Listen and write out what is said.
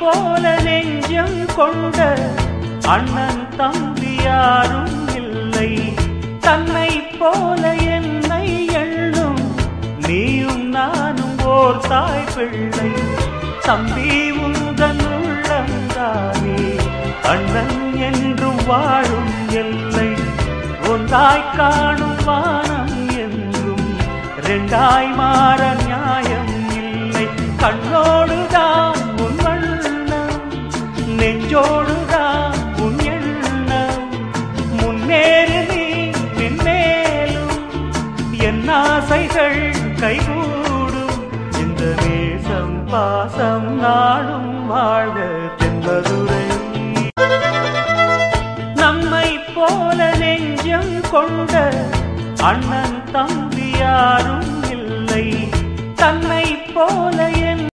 போல நெஞ்சம் கொண்ட அண்ணன் தம்பி யாரும் இல்லை. தன்னை போல என்னை எண்ணும் நீயும் நானும் ஓர் தாய் பிள்ளை. தம்பி உந்தன் உள்ளந்தானே அண்ணன் என்றும் வாழும் எல்லை. ஒன்றாய் காணும் வானம் என்றும் ரெண்டாய் மாற நியாயம் இல்லை. கண்ணோடுதான் நெஞ்சோடுதான் உன் எண்ணம். முன்னேறு நீ மென்மேலும் என் ஆசைகள் கைகூடும். இந்த நேசம் பாசம் நாடும் வாழ்க தென்பதுரை. நம்மை போல நெஞ்சம் கொண்ட அண்ணன் தம்பி இல்லை. தன்னை போல